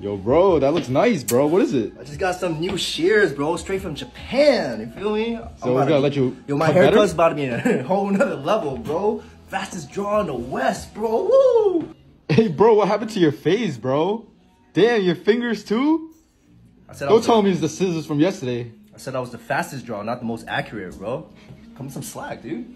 Yo, bro, that looks nice, bro. What is it? I just got some new shears, bro, straight from Japan. You feel me? So we gotta let you Yo, my haircut's better? about to be a whole nother level, bro. Fastest draw in the West, bro. Woo! Hey, bro, what happened to your face, bro? Damn, your fingers too? I said Don't was, tell me it's the scissors from yesterday. I said I was the fastest draw, not the most accurate, bro. Come with some slack, dude.